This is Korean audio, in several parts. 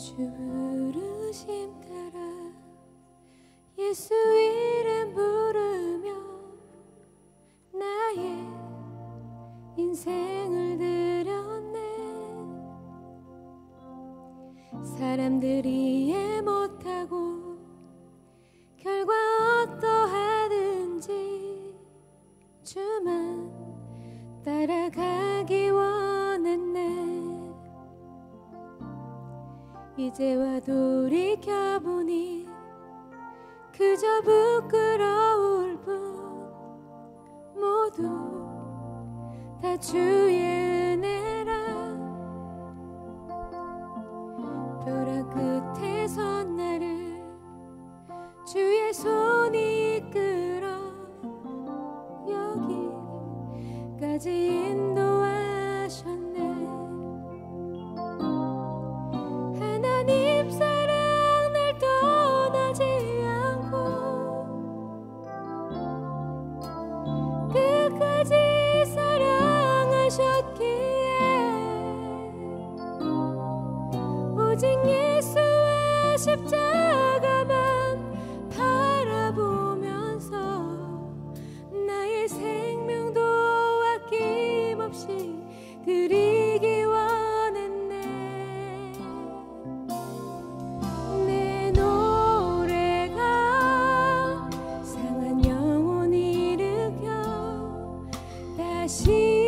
주 부르심 따라 예수 이름 부르며 나의 인생을 드렸네. 사람들이 이해 못하고 결과 어떠하든지 주만 따라가기 원 이제와 돌이켜보니 그저 부끄러울 뿐 모두 다 주의 은혜라. 벼락 끝에 선 나를 주의 손이 이끌어 여기까지 오직 예수의 십자가만 바라보면서 나의 생명도 아낌없이 드리기 원했네. 내 노래가 상한 영혼 일으켜 다시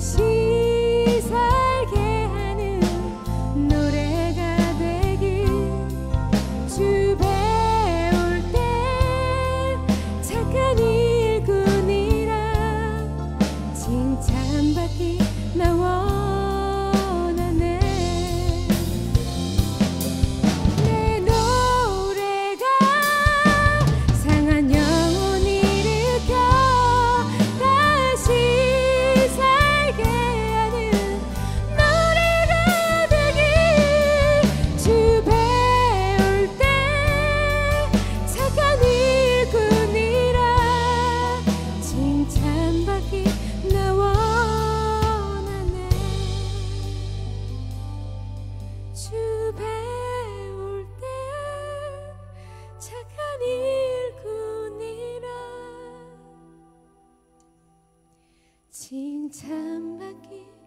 다 칭찬받기